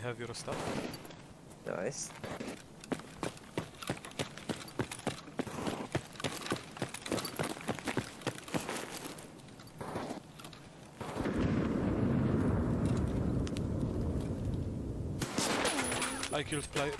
I have your stuff. Nice. I killed player.